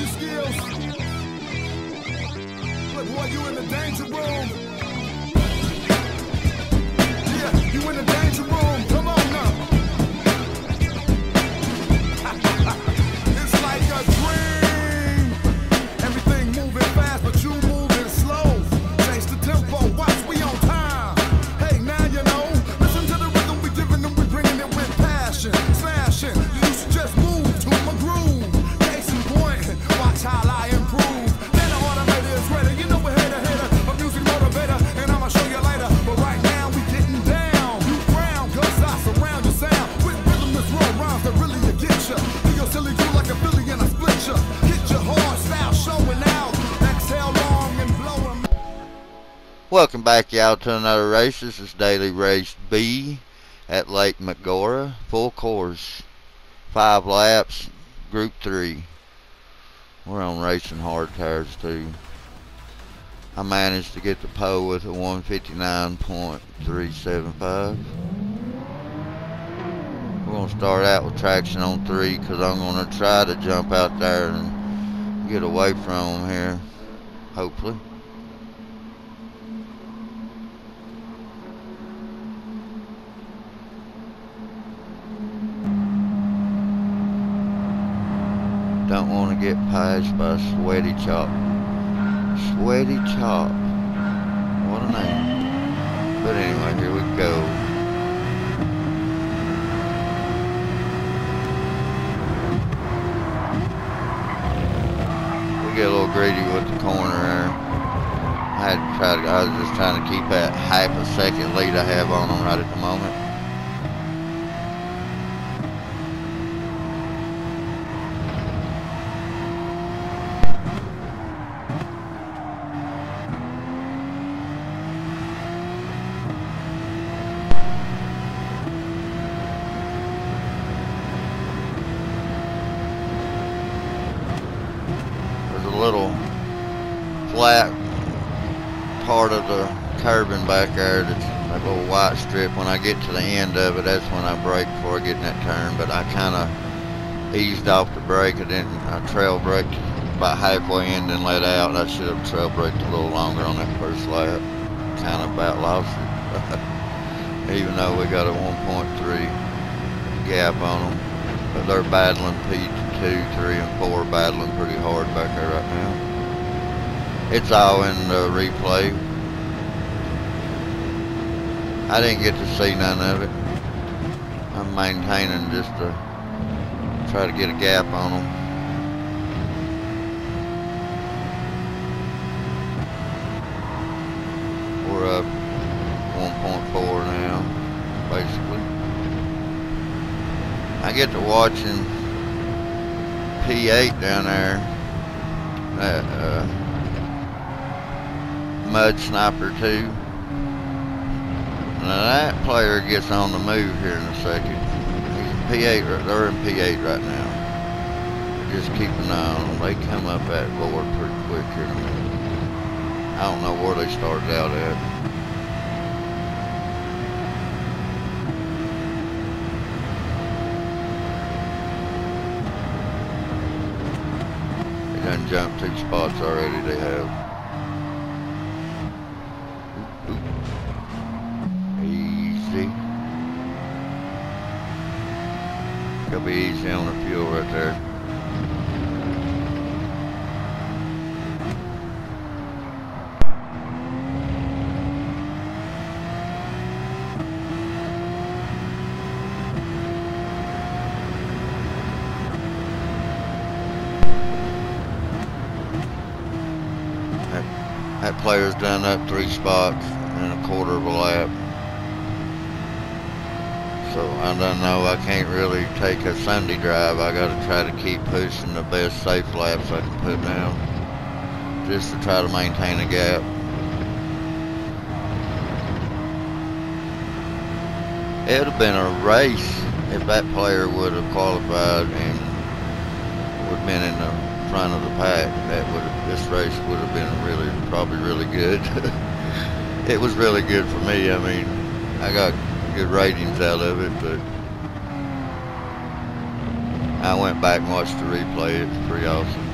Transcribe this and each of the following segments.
your skills. Look, boy, you in the danger room. Yeah, you in the danger room. Welcome back, y'all, to another race. This is Daily Race B at Lake Maggiore. Full course. Five laps, Group 3. We're on racing hard tires, too. I managed to get the pole with a 159.375. We're going to start out with traction on 3 because I'm going to try to jump out there and get away from them here, hopefully. Don't want to get passed by Sweaty Chop. Sweaty Chop. What a name. But anyway, here we go. We get a little greedy with the corner there. I had to try to, I was just trying to keep that half a second lead I have on them right at the moment. There's a little flat part of the curbing back there that's that little white strip. When I get to the end of it, that's when I brake before I get in that turn. But I kind of eased off the brake and then I trail braked about halfway in and let out. I should have trail braked a little longer on that first lap. Kind of about lost it. Even though we got a 1.3 gap on them. But they're battling P2, 3, and 4 battling pretty hard back there right now. It's all in the replay. I didn't get to see none of it. I'm maintaining just to try to get a gap on them. We're up 1.4 now, basically. I get to watching P8 down there. That uh, Mud Sniper 2. Now that player gets on the move here in a second. He's P8, right- they're in P8 right now. Just keep an eye on them. They come up that board pretty quick here in a minute. I don't know where they started out at. They done jumped two spots already, they have. Gotta be easy on the fuel right there. That, that player's done up three spots in a quarter of a lap. So I don't know, I can't really take a Sunday drive. I gotta try to keep pushing the best safe laps I can put down. Just to try to maintain a gap. It would have been a race if that player would have qualified and would have been in the front of the pack. That would have, this race would have been really, probably really good. it was really good for me. I mean, I got good ratings out of it, but I went back and watched the replay. It's pretty awesome.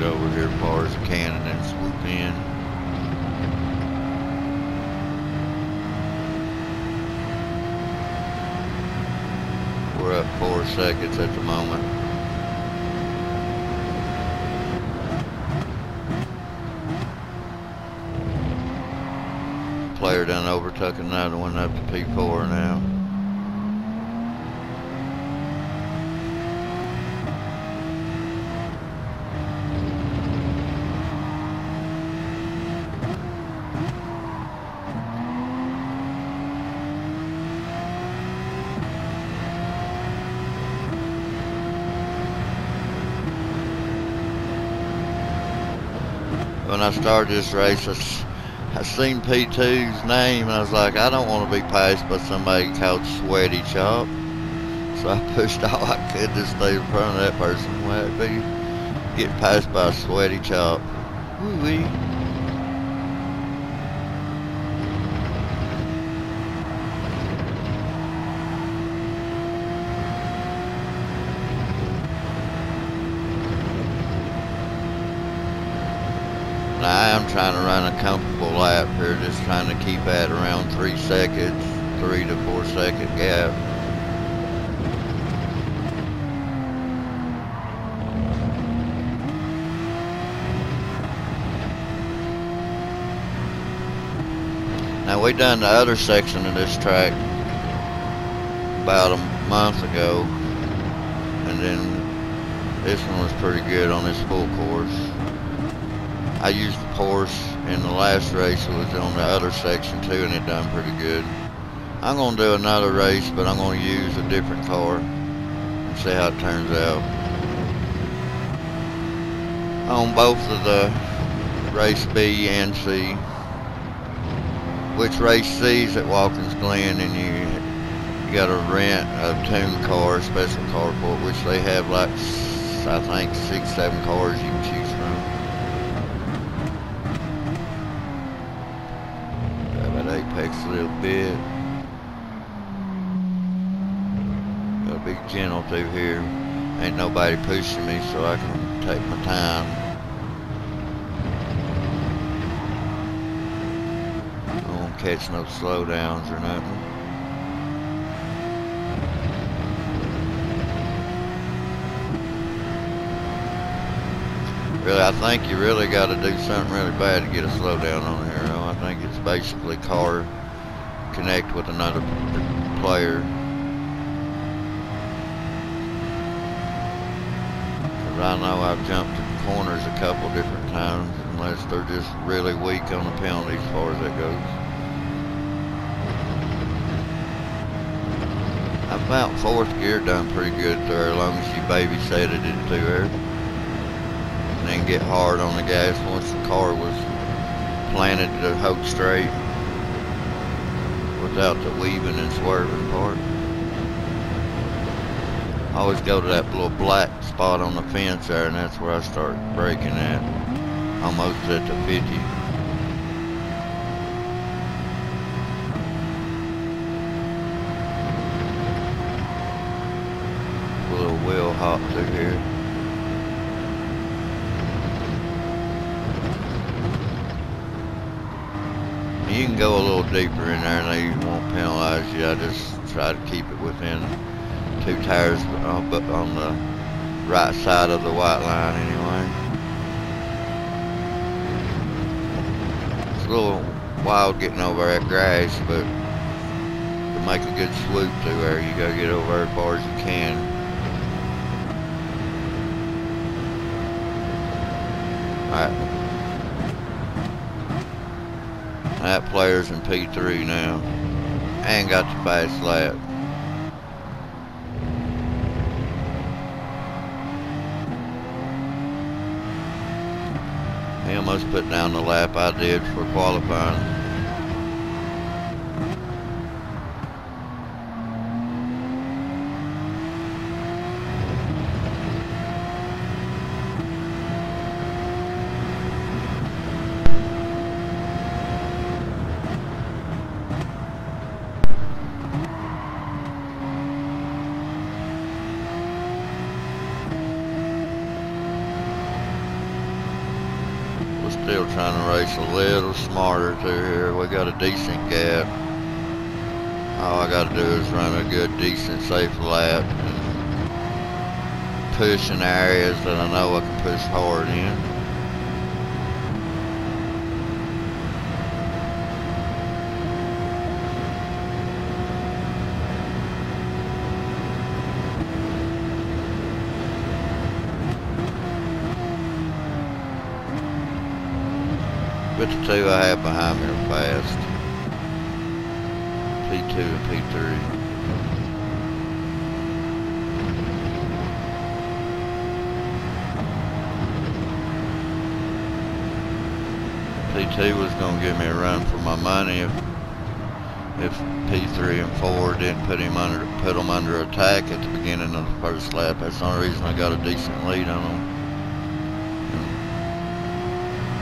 get over here as far as I can and then swoop in. We're up four seconds at the moment. Player done overtook another one up to P4 now. when I started this race, I, I seen P2's name and I was like, I don't want to be passed by somebody called Sweaty Chop. So I pushed all I could to stay in front of that person. Well, be get passed by Sweaty Chop. Woo-wee. I am trying to run a comfortable lap here, just trying to keep at around three seconds, three to four second gap. Now we done the other section of this track about a month ago, and then this one was pretty good on this full course. I used the Porsche in the last race. It was on the other section too, and it done pretty good. I'm going to do another race, but I'm going to use a different car and see how it turns out. On both of the race B and C, which race C is at Watkins Glen, and you got to rent a tuned car, special car for which they have like I think six, seven cars you can choose a little bit. Gotta be gentle through here. Ain't nobody pushing me so I can take my time. I won't catch no slowdowns or nothing. Really, I think you really got to do something really bad to get a slowdown on here. I think it's basically car connect with another player. Cause I know I've jumped corners a couple different times unless they're just really weak on the penalty as far as that goes. I found fourth gear done pretty good there as long as you babysat it through there. And then get hard on the gas once the car was planted to hold straight without the weaving and swerving part. I always go to that little black spot on the fence there and that's where I start braking at. Almost at the 50. Little wheel hop through here. You can go a little deeper in there and they won't penalize you. I just try to keep it within two tires uh, but on the right side of the white line anyway. It's a little wild getting over that grass, but to make a good swoop through there, you gotta get over as far as you can. Alright. That player's in P3 now. And got the fast lap. He almost put down the lap I did for qualifying. Trying to race a little smarter through here. We got a decent gap. All I got to do is run a good, decent, safe lap and push in areas that I know I can push hard in. The two I have behind me are fast. P2 and P3. P2 was gonna give me a run for my money if if P3 and 4 didn't put him under put him under attack at the beginning of the first lap. That's the only reason I got a decent lead on them.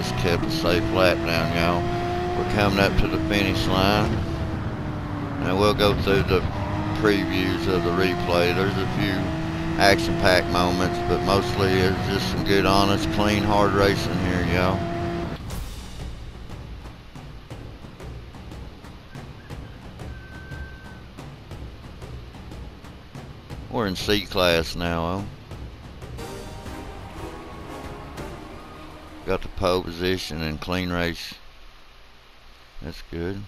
Just kept a safe lap down, y'all. We're coming up to the finish line. Now we'll go through the previews of the replay. There's a few action-packed moments, but mostly it's just some good, honest, clean, hard racing here, y'all. We're in C class now, pole position and clean race. That's good.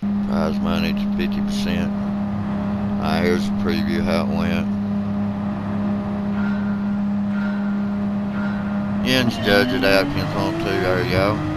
Prize money to 50%. Alright, here's a preview how it went. Jens Judge at Atkins on two, there you go.